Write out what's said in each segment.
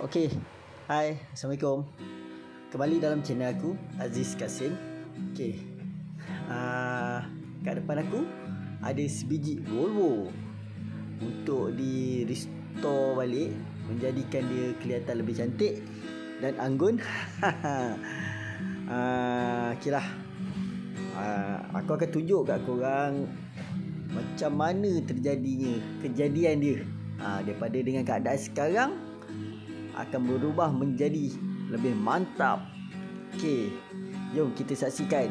Okey. Hai, Assalamualaikum. Kembali dalam channel aku Aziz Kasim. Okey. Uh, kat depan aku ada sebiji Volvo untuk di restore balik menjadikan dia kelihatan lebih cantik dan anggun. uh, okeylah. Uh, aku akan tunjuk kat korang macam mana terjadinya kejadian dia. Ha, daripada dengan keadaan sekarang akan berubah menjadi lebih mantap. Okey. Jom kita saksikan.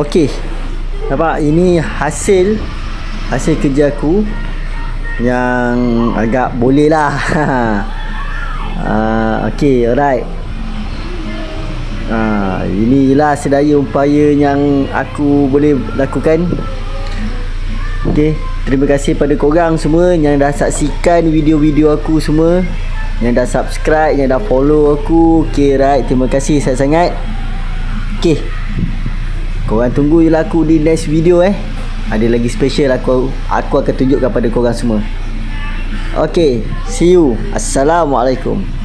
Okey. Nampak ini hasil hasil kerja aku yang agak boleh lah. uh, okey, alright. Ha, inilah sedaya upaya yang aku boleh lakukan. Okey, terima kasih pada korang semua yang dah saksikan video-video aku semua. Yang dah subscribe, yang dah follow aku. Okey, right. Terima kasih sangat-sangat. Okey. Korang tunggu je lah aku di next video eh. Ada lagi special aku aku akan tunjukkan pada korang semua. Okey, see you. Assalamualaikum.